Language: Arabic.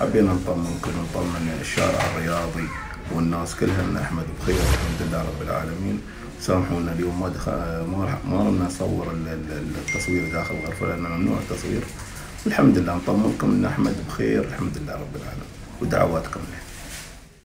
حبينا نطمنكم ونطمن الشارع الرياضي والناس كلها ان احمد بخير الحمد لله رب العالمين. سامحونا اليوم ما دخل ما رح- ما نصور التصوير داخل الغرفه لأن ممنوع التصوير. والحمد لله نطمنكم ان احمد بخير الحمد لله رب العالمين. ودعواتكم له